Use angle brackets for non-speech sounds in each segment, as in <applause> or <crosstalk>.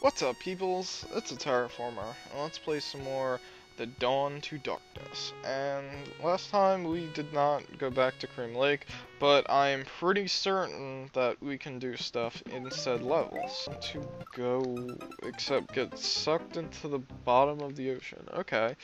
What's up, peoples? It's a Terraformer, let's play some more The Dawn to Darkness. And last time we did not go back to Cream Lake, but I'm pretty certain that we can do stuff in said levels. To go, except get sucked into the bottom of the ocean. Okay.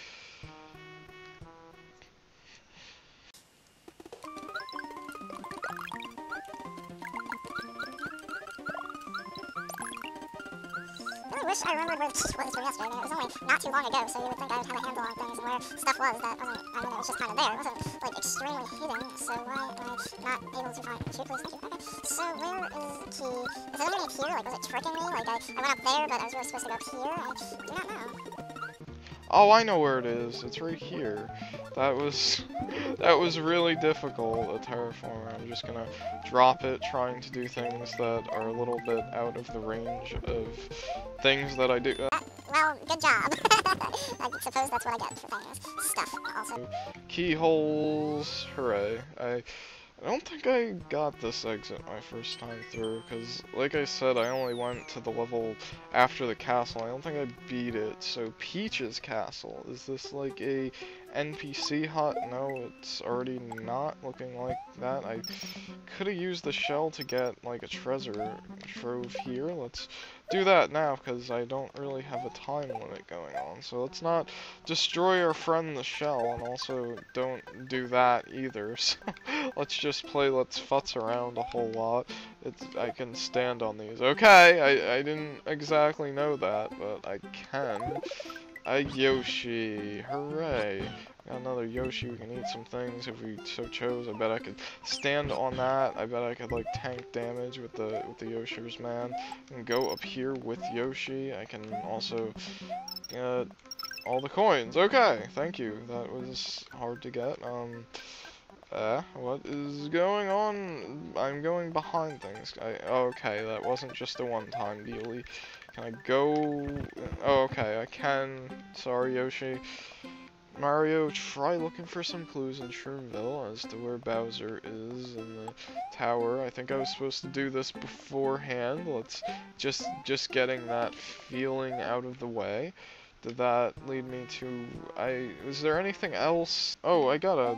Wish I remembered where the was from yesterday. I mean, it was only not too long ago, so you would think I would have a handle on things and where stuff was that wasn't, I mean, it was just kind of there. It wasn't, like, extremely hidden, so why am I not able to find key, please? Thank you. Okay. So, where is the key? Is it underneath here? Like, was it tricking me? Like, I, I went up there, but I was really supposed to go up here? I do not know. Oh, I know where it is. It's right here. That was <laughs> that was really difficult, a terraformer. I'm just gonna drop it, trying to do things that are a little bit out of the range of things that I do. Uh, Well, good job. <laughs> I suppose that's what I get for things. Stuff, also. keyholes, hooray. I I don't think I got this exit my first time through, because, like I said, I only went to the level after the castle. I don't think I beat it. So, Peach's Castle. Is this like a NPC hut? No, it's already not looking like that. I could have used the shell to get, like, a treasure trove here. Let's do that now, because I don't really have a time limit going on. So, let's not destroy our friend the shell, and also don't do that either. <laughs> So, let's just play Let's Futz around a whole lot. It's I can stand on these. Okay, I, I didn't exactly know that, but I can. A Yoshi, hooray. Got another Yoshi, we can eat some things if we so chose. I bet I could stand on that. I bet I could like tank damage with the with the Yoshi's man. And go up here with Yoshi. I can also get all the coins. Okay, thank you. That was hard to get. Um uh, what is going on? I'm going behind things. I, okay, that wasn't just a one-time dealie. Can I go? Oh, okay, I can. Sorry, Yoshi. Mario, try looking for some clues in Shroomville as to where Bowser is in the tower. I think I was supposed to do this beforehand. Let's just just getting that feeling out of the way. Did that lead me to I was there anything else? Oh, I got a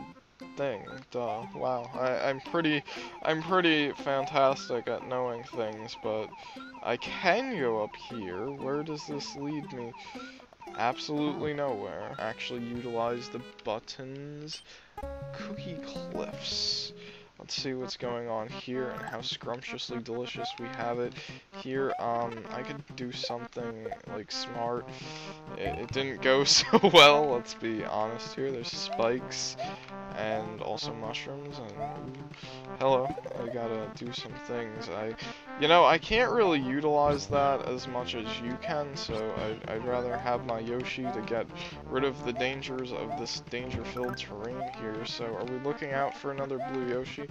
thing. Duh. Wow. I, I'm pretty I'm pretty fantastic at knowing things, but I can go up here. Where does this lead me? Absolutely nowhere. Actually utilize the buttons. Cookie Cliffs. Let's see what's going on here and how scrumptiously delicious we have it here. Um, I could do something like smart. It, it didn't go <laughs> so well, let's be honest here. There's spikes and also mushrooms and hello. I gotta do some things. I, you know, I can't really utilize that as much as you can, so I, I'd rather have my Yoshi to get rid of the dangers of this danger-filled terrain here. So are we looking out for another blue Yoshi?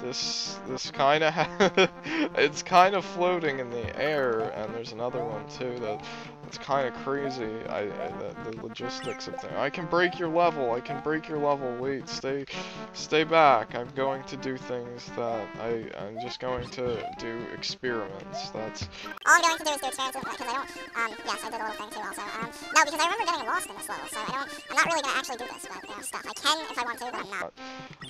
This this kind of <laughs> it's kind of floating in the air, and there's another one too that it's kind of crazy. I, I the, the logistics of things. I can break your level. I can break your level. Wait, stay stay back. I'm going to do things that I I'm just going to do experiments. That's All I'm going to do is do experiments because I don't, um, yes, I did a little thing too also. Um, no, because I remember getting lost in this level, so I don't, I'm not really going to actually do this, but, you know, stuff. I can if I want to, but I'm not.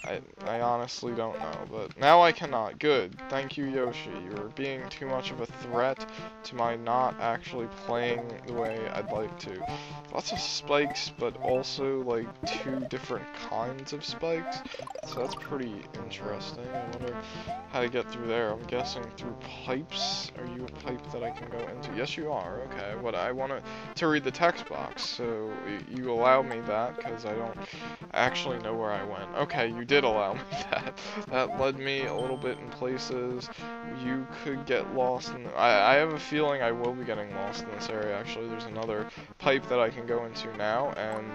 I, I honestly don't know, but now I cannot. Good. Thank you, Yoshi. You're being too much of a threat to my not actually playing the way I'd like to. Lots of spikes, but also, like, two different kinds of spikes, so that's pretty interesting. I wonder how to get through there. I'm guessing through pipes. Are you a pipe that I can go into? Yes, you are. Okay. What I want to read the text box, so you allow me that, because I don't actually know where I went. Okay, you did allow me <laughs> that. That led me a little bit in places. You could get lost in. I, I have a feeling I will be getting lost in this area. Actually, there's another pipe that I can go into now, and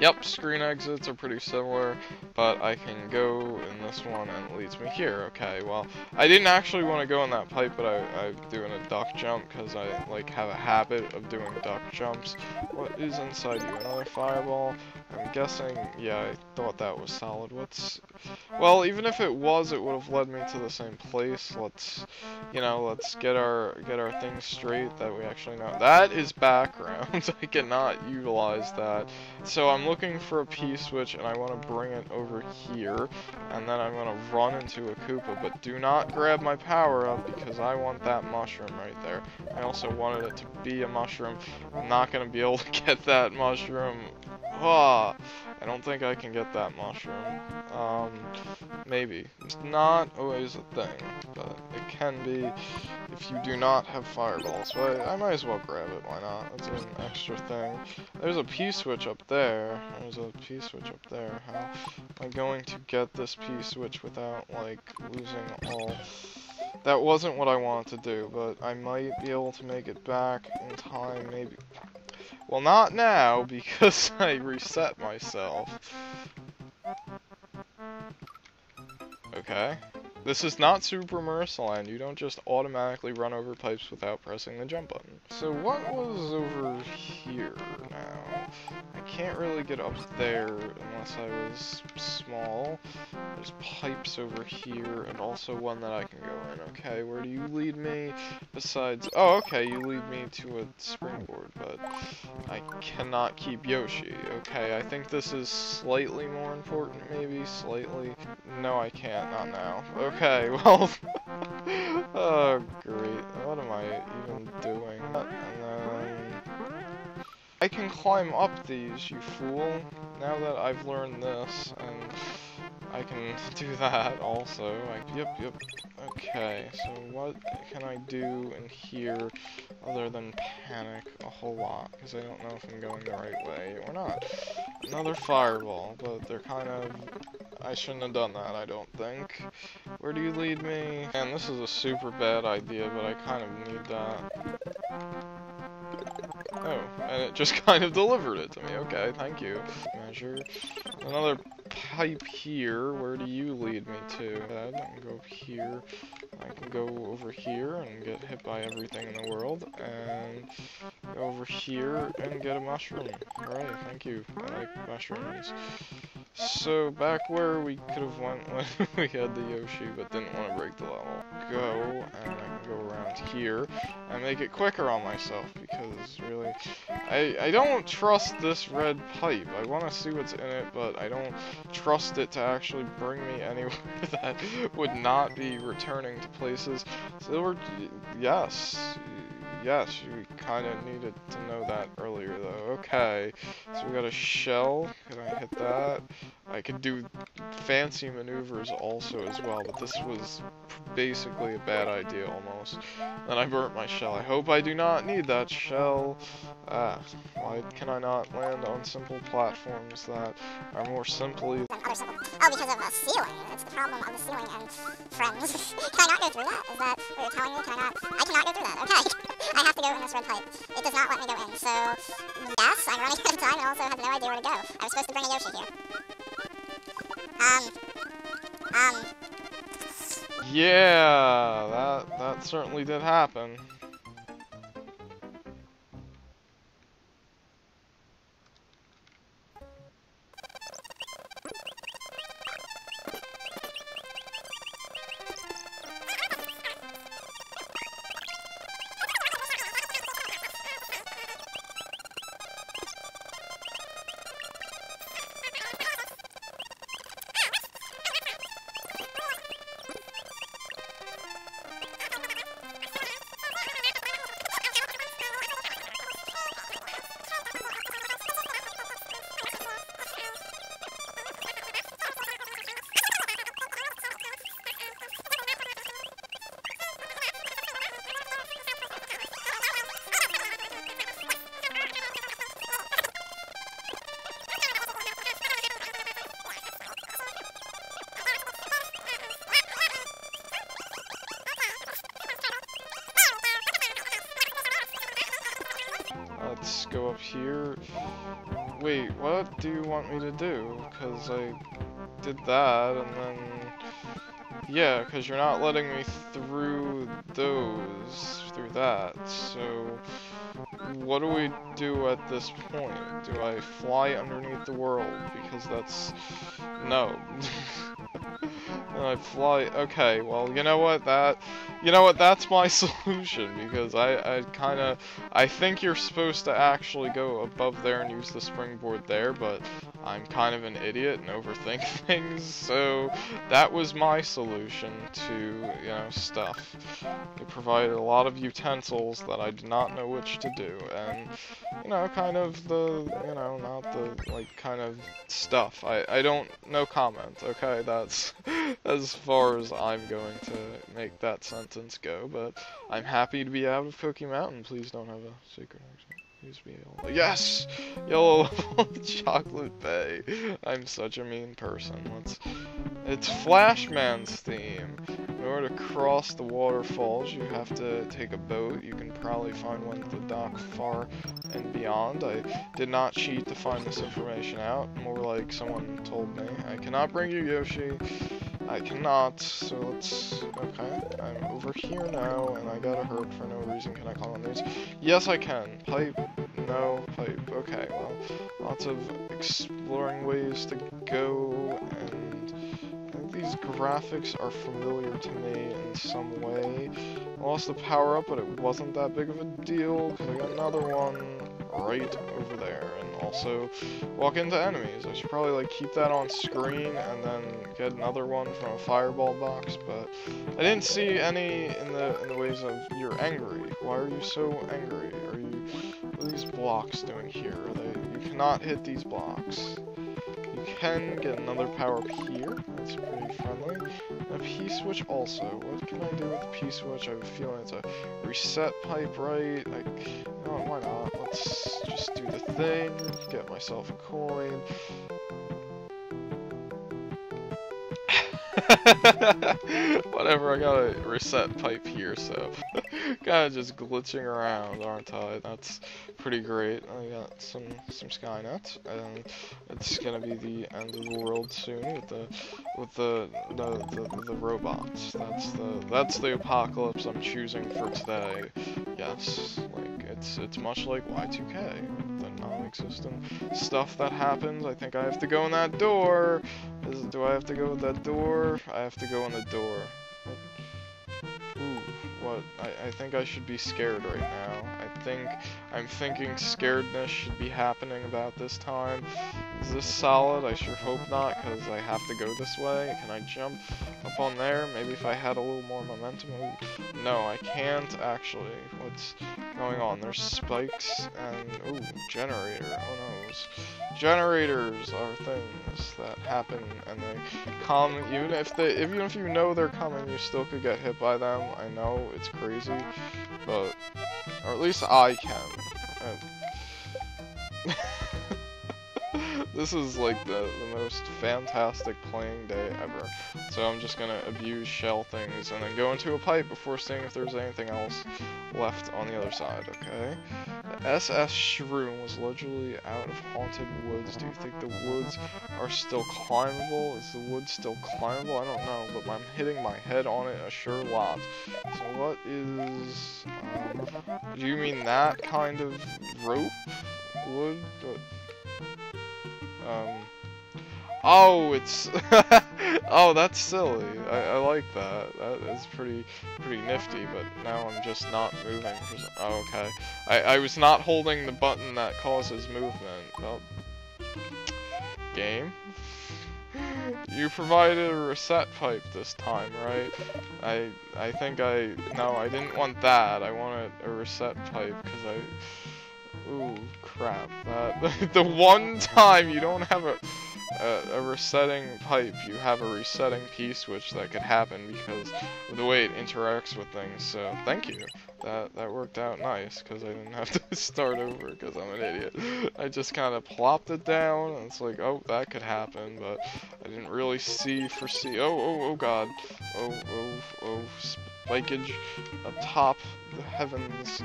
Yep, screen exits are pretty similar, but I can go in this one and it leads me here. Okay, well, I didn't actually want to go in that pipe, but I, I'm doing a duck jump because I like have a habit of doing duck jumps. What is inside you? Another fireball? I'm guessing, yeah, I thought that was solid. What's, well, even if it was, it would have led me to the same place. Let's, you know, let's get our, get our things straight that we actually know. That is background. <laughs> I cannot utilize that. So I'm looking for a P-switch and I want to bring it over here. And then I'm going to run into a Koopa, but do not grab my power up because I want that mushroom right there. I also wanted it to be a mushroom. I'm not going to be able to <laughs> get that mushroom Ah, <sighs> I don't think I can get that mushroom. Um, maybe. It's not always a thing, but it can be if you do not have fireballs. But I might as well grab it, why not? It's an extra thing. There's a P-switch up there. There's a P-switch up there. How am I going to get this P-switch without, like, losing all... That wasn't what I wanted to do, but I might be able to make it back in time, maybe. Well, not now, because <laughs> I reset myself. Okay. This is not Super Mario Land. You don't just automatically run over pipes without pressing the jump button. So what was over here now? I can't really get up there unless I was small. There's pipes over here and also one that I can go in. Okay, where do you lead me? Besides, oh okay, you lead me to a springboard, but I cannot keep Yoshi. Okay, I think this is slightly more important, maybe, slightly. No, I can't, not now. Okay, <laughs> well, oh great, what am I even doing? Then, I can climb up these, you fool, now that I've learned this, and I can <laughs> do that also. I, yep, yep. Okay, so what can I do in here other than panic a whole lot? Because I don't know if I'm going the right way or not. Another fireball, but they're kind of... I shouldn't have done that, I don't think. Where do you lead me? And this is a super bad idea, but I kind of need that. Oh, and it just <laughs> kind of delivered it to me. Okay, thank you. Measure. Another pipe here. Where do you lead me to? I can go here. I can go over here and get hit by everything in the world. And over here and get a mushroom. Alright, thank you. I like mushrooms. So, back where we could have went when <laughs> we had the Yoshi, but didn't want to break the level. Go, and I can go around here, and make it quicker on myself, because, really, I, I don't trust this red pipe. I want to see what's in it, but I don't trust it to actually bring me <laughs> anywhere that would not be returning to places. So, we're, yes, yes, we kind of needed to know that earlier, though. Okay, so we got a shell. Can I hit that? I could do fancy maneuvers also as well, but this was basically a bad idea almost. And I burnt my shell. I hope I do not need that shell. Ah, why can I not land on simple platforms that are more simply... Oh, because of the ceiling. It's the problem of the ceiling and friends. <laughs> can I not go through that? Is that what you're telling me? Can I not? I cannot go through that. Okay. <laughs> I have to go in this red pipe. It does not let me go in. So, yes, I'm running <laughs> out of time and also have no idea where to go. I was supposed to bring a Yoshi here. Um, um. Yeah, that that certainly did happen. What do you want me to do? Because I did that, and then... Yeah, because you're not letting me through those, through that. So, what do we do at this point? Do I fly underneath the world? Because that's... No. <laughs> and I fly... Okay, well, you know what? That... You know what? That's my <laughs> solution, because I, I kind of... I think you're supposed to actually go above there and use the springboard there, but I'm kind of an idiot and overthink <laughs> things, so that was my solution to, you know, stuff. It provided a lot of utensils that I did not know which to do, and, you know, kind of the, you know, not the, like, kind of stuff. I, I don't, no comment, okay? That's <laughs> as far as I'm going to make that sentence go, but I'm happy to be out of Cookie Mountain. Please don't have a secret exit. Me yellow. Yes! Yellow chocolate bay. I'm such a mean person. Let's. It's Flash Man's theme. In order to cross the waterfalls, you have to take a boat. You can probably find one at the dock far and beyond. I did not cheat to find this information out. More like someone told me. I cannot bring you Yoshi. I cannot, so let's, okay, I'm over here now, and I got a hurt for no reason, can I call on these? Yes, I can, pipe, no, pipe, okay, well, lots of exploring ways to go, and I think these graphics are familiar to me in some way. I lost the power up, but it wasn't that big of a deal, because I got another one right over there and also walk into enemies. I should probably like keep that on screen and then get another one from a fireball box, but I didn't see any in the in the ways of you're angry. Why are you so angry? Are you what are these blocks doing here? Are they you cannot hit these blocks. Can get another power up here. That's pretty friendly. And a P-switch also. What can I do with the P-switch? I have a feeling it's a reset pipe, right? Like, oh, why not? Let's just do the thing. Get myself a coin. <laughs> Whatever, I got a reset pipe here, so <laughs> of just glitching around, aren't I? That's pretty great. I got some some Skynet, and it's gonna be the end of the world soon with the with the the, the, the robots. That's the that's the apocalypse I'm choosing for today. Yes, like it's it's much like Y2K, non-existent stuff that happens. I think I have to go in that door. Is, do I have to go in that door? I have to go in the door. Ooh, what? I, I think I should be scared right now. Think, I'm thinking scaredness should be happening about this time. Is this solid? I sure hope not, because I have to go this way. Can I jump up on there? Maybe if I had a little more momentum. No, I can't actually. What's going on? There's spikes and, ooh, generator. Oh no. Generators are things that happen and they come, even if they, even if you know they're coming, you still could get hit by them. I know, it's crazy, but, or at least I can. <laughs> this is like the, the most fantastic playing day ever. So I'm just gonna abuse shell things and then go into a pipe before seeing if there's anything else left on the other side, okay? SS Shroom was literally out of Haunted Woods. Do you think the woods are still climbable? Is the wood still climbable? I don't know, but I'm hitting my head on it a sure lot. So what is... Um, do you mean that kind of rope? Wood? Um... Oh, it's... <laughs> oh, that's silly. I, I like that. That is pretty pretty nifty, but now I'm just not moving. For some, Oh, okay. I, I was not holding the button that causes movement. Well, game. <laughs> You provided a reset pipe this time, right? I I think I... No, I didn't want that. I wanted a reset pipe, because I... Ooh, crap. That... Uh, <laughs> the one time you don't have a a, a, resetting pipe, you have a resetting P-switch that could happen because of the way it interacts with things, so thank you. That, that worked out nice, because I didn't <laughs> have to start over, because I'm an idiot. I just kind of plopped it down, and it's like, oh, that could happen, but I didn't really see, foresee, oh, oh, oh god, oh, oh, oh, spikage atop the heavens.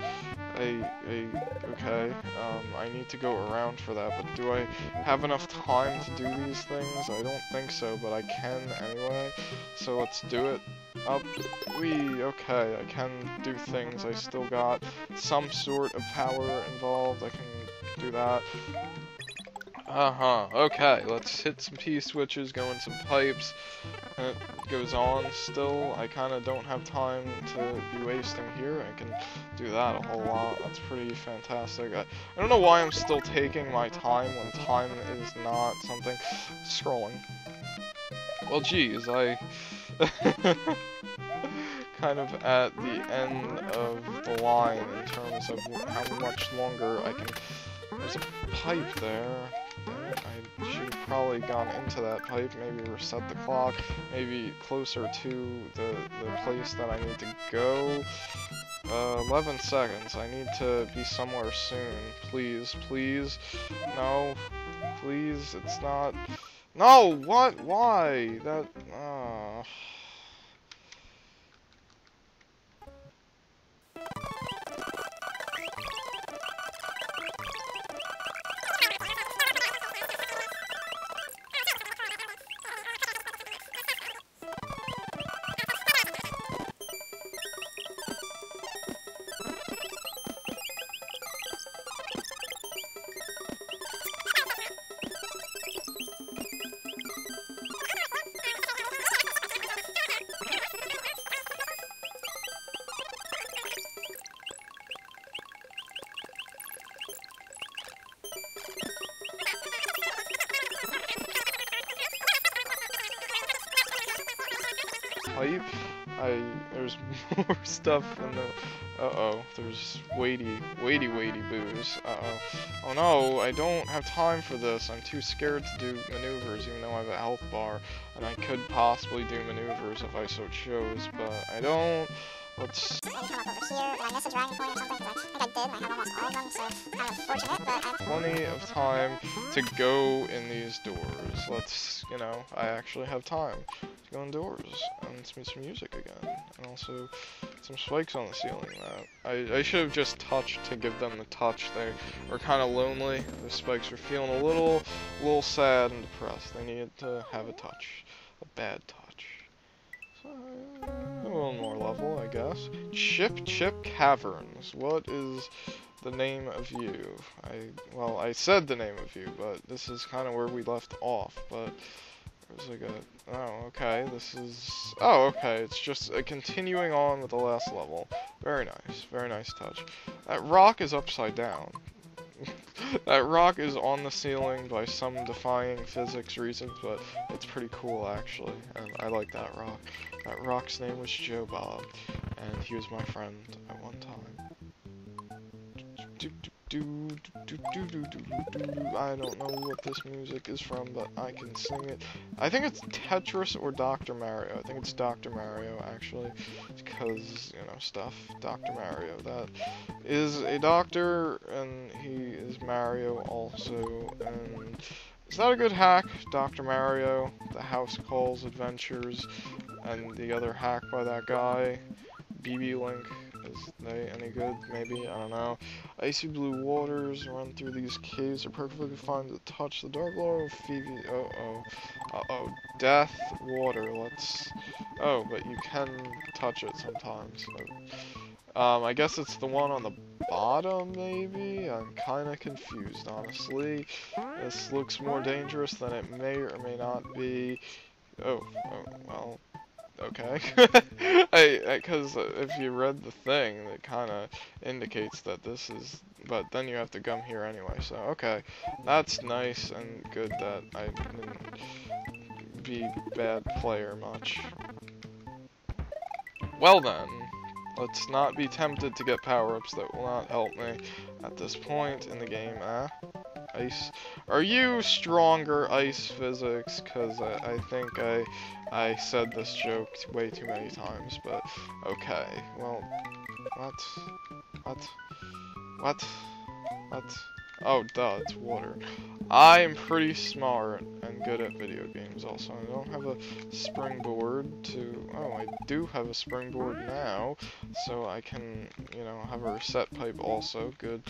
I, I, okay, um, I need to go around for that, but do I have enough time to do these things? I don't think so, but I can anyway. So let's do it. Up, we, okay, I can do things. I still got some sort of power involved. I can do that. Uh-huh, okay, let's hit some P-switches, go in some pipes. It goes on still. I kind of don't have time to be wasting here. I can do that a whole lot. That's pretty fantastic. I, I don't know why I'm still taking my time when time is not something... Scrolling. Well, geez, I... <laughs> kind of at the end of the line in terms of how much longer I can... There's a pipe there. I should have probably gone into that pipe, maybe reset the clock, maybe closer to the, the place that I need to go. Uh, 11 seconds. I need to be somewhere soon. Please, please. No. Please, it's not... No! What? Why? That... Uh... pipe. I there's <laughs> more stuff in the. Uh oh, there's weighty, weighty, weighty booze. Uh oh. Oh no, I don't have time for this. I'm too scared to do maneuvers, even though I have a health bar, and I could possibly do maneuvers if I so chose, but I don't. Let's. I come up over here. Did I miss a dragon point or something? I think I did, and I have almost all of them, so kind of fortunate, but I... Plenty of time to go in these doors. Let's, you know, I actually have time indoors and some, some music again. And also some spikes on the ceiling that I, I should have just touched to give them the touch. They were kind of lonely. The spikes were feeling a little, little sad and depressed. They needed to have a touch, a bad touch. So, a little more level, I guess. Chip Chip Caverns. What is the name of you? I well, I said the name of you, but this is kind of where we left off. But like a oh, okay. This is oh, okay. It's just uh, continuing on with the last level. Very nice, very nice touch. That rock is upside down. <laughs> that rock is on the ceiling by some defying physics reasons, but it's pretty cool actually, and I like that rock. That rock's name was Joe Bob, and he was my friend at one time. I don't know what this music is from, but I can sing it. I think it's Tetris or Dr. Mario. I think it's Dr. Mario, actually, because, you know, stuff. Dr. Mario. That is a doctor, and he is Mario also, and... Is that a good hack? Dr. Mario, The House Calls Adventures, and the other hack by that guy, BB Link. They any good? Maybe, I don't know. Icy blue waters run through these caves are perfectly fine to touch the dark glow of Phoebe. Oh, oh. Uh-oh. Death water. Let's... Oh, but you can touch it sometimes. So. Um, I guess it's the one on the bottom, maybe? I'm kind of confused, honestly. This looks more dangerous than it may or may not be. Oh, oh well, okay. <laughs> I, because if you read the thing, it kind of indicates that this is, but then you have to come here anyway, so okay. That's nice and good that I didn't be bad player much. Well then, let's not be tempted to get power-ups that will not help me at this point in the game, eh? Ice. Are you stronger ice physics? Cause I, I think I I said this joke way too many times, but okay. Well, what? What? What? What? Oh, duh, it's water. I'm pretty smart and good at video games also. I don't have a springboard to... Oh, I do have a springboard now, so I can, you know, have a reset pipe also. Good,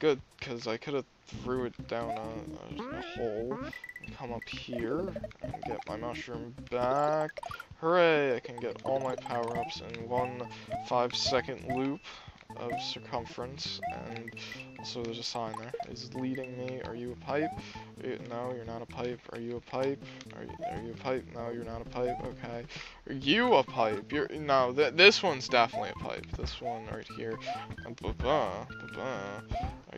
good, because I could have threw it down a, a, hole come up here and get my mushroom back. Hooray! I can get all my power-ups in one five-second loop of circumference, and also there's a sign there. Is leading me, are you a pipe? no, you're not a pipe. Are you a pipe? Are you, are you a pipe? No, you're not a pipe. Okay. Are you a pipe? You're, no, th this one's definitely a pipe. This one right here. Ba -ba, ba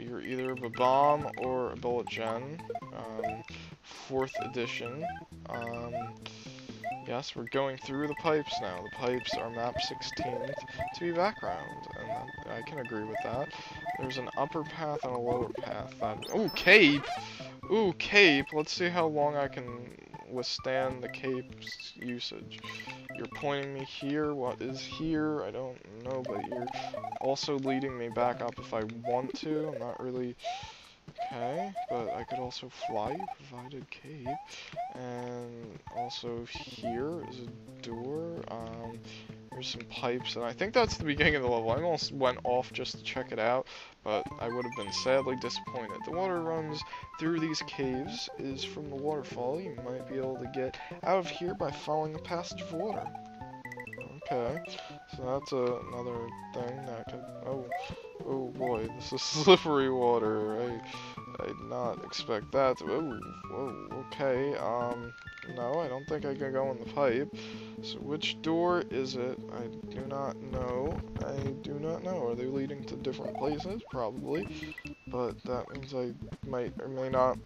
you're either a bomb or a bullet gen. Um, fourth edition. Um, yes, we're going through the pipes now. The pipes are map 16th to be background, and I can agree with that. There's an upper path and a lower path. That Ooh, cape! Ooh, cape! Let's see how long I can withstand the cape's usage. You're pointing me here, what is here? I don't know, but you're also leading me back up if I want to. I'm not really Okay, but I could also fly, provided cape. And also here is a door. Um, there's some pipes, and I think that's the beginning of the level. I almost went off just to check it out, but I would have been sadly disappointed. The water runs through these caves, is from the waterfall. You might be able to get out of here by following a passage of water. Okay, so that's uh, another thing that could, oh, oh boy, this is <laughs> slippery water, I, I did not expect that, oh, whoa, okay, um, no, I don't think I can go in the pipe, so which door is it? I do not know, I do not know, are they leading to different places? Probably, but that means I might or may not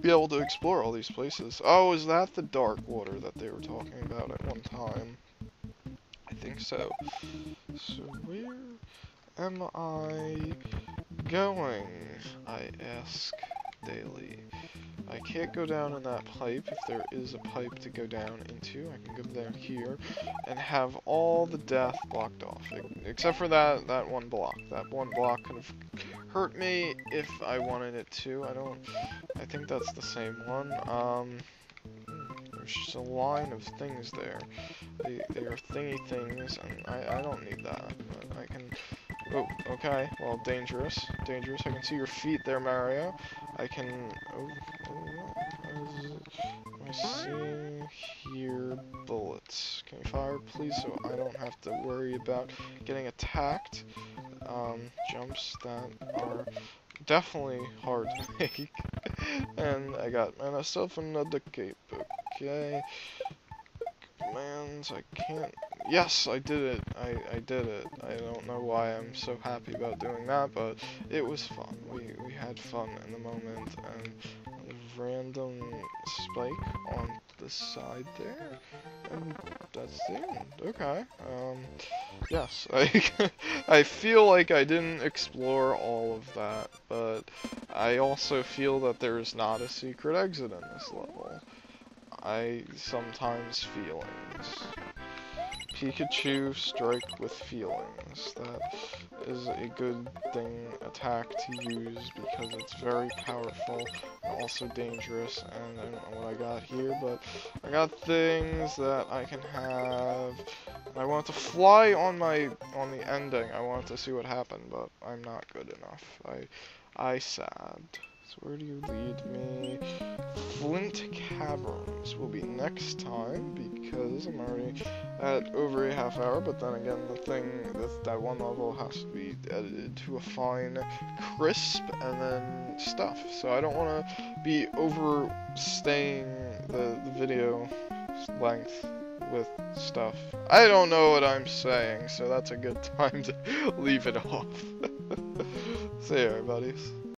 be able to explore all these places. Oh, is that the dark water that they were talking about at one time? I think so. So where am I going? I ask daily. I can't go down in that pipe if there is a pipe to go down into. I can go down here and have all the death blocked off. Except for that, that one block. That one block could have hurt me if I wanted it to. I don't... I think that's the same one. Um... There's just a line of things there. They, they are thingy things, and I, I don't need that. I can... Oh, okay. Well, dangerous. Dangerous. I can see your feet there, Mario. I can... Oh, oh I see here bullets. Can you fire, please, so I don't have to worry about getting attacked? Um, jumps that are definitely hard to <laughs> make. and I got myself another cape. Okay. Commands, I can't... Yes, I did it. I, I did it. I don't know why I'm so happy about doing that, but it was fun. We, we had fun in the moment, and random spike on the side there, and that's the end. Okay. Um, yes, <laughs> I, I feel like I didn't explore all of that, but I also feel that there is not a secret exit in this level. I sometimes feelings. Pikachu strike with feelings. That is a good thing attack to use because it's very powerful and also dangerous. And I don't know what I got here, but I got things that I can have. I want to fly on my on the ending. I want to see what happened, but I'm not good enough. I I sad. So where do you lead me? Flint Caverns will be next time because I'm already at over a half hour, but then again the thing, that, that one level has to be edited to a fine crisp and then stuff. So I don't want to be overstaying the, the video length with stuff. I don't know what I'm saying, so that's a good <laughs> time to leave it off. <laughs> See you, everybody.